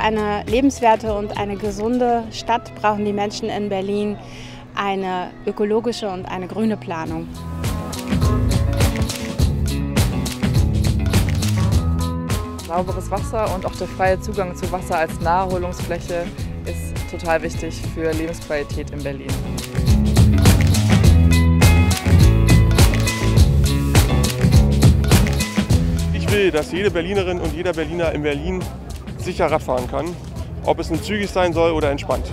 eine lebenswerte und eine gesunde Stadt brauchen die Menschen in Berlin eine ökologische und eine grüne Planung. Sauberes Wasser und auch der freie Zugang zu Wasser als Naherholungsfläche ist total wichtig für Lebensqualität in Berlin. Ich will, dass jede Berlinerin und jeder Berliner in Berlin sicher Radfahren kann, ob es nun zügig sein soll oder entspannt.